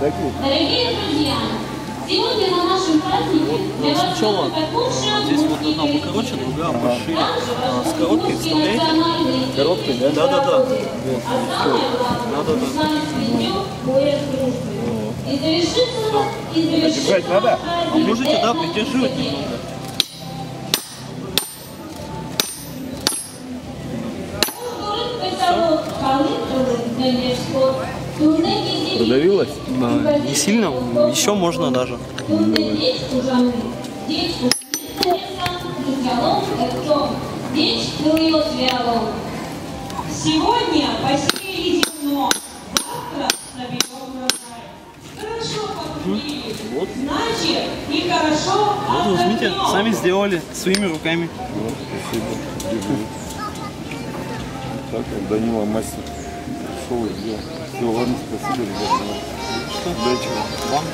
Дорогие друзья, сегодня на нашем празднике для вас Сначала здесь вот одна покороче, другая пошире. А, с короткой вставляете. Короткой, да? Да, да, да. А самое главное, Да, да, да. с вами цветет пояс дружбы. И завершится, и завершится Держать надо? А можете, да, придерживать немного. Продавилась? Да, не сильно, еще можно даже. Сегодня посеяли зерно, завтра соберем урожай. Хорошо потрудились, значит и хорошо Вот возьмите, сами сделали своими руками. Вот, спасибо. Так, вот Данила мастер. Шоу сделал. Все, ладно, спасибо, ребята. Удачи вам. Вам